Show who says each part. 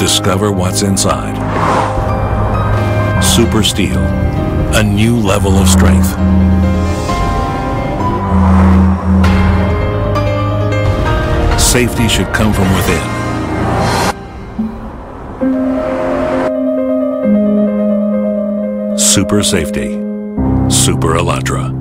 Speaker 1: Discover what's inside. Super Steel, a new level of strength. Safety should come from within. Super Safety. Super Elantra.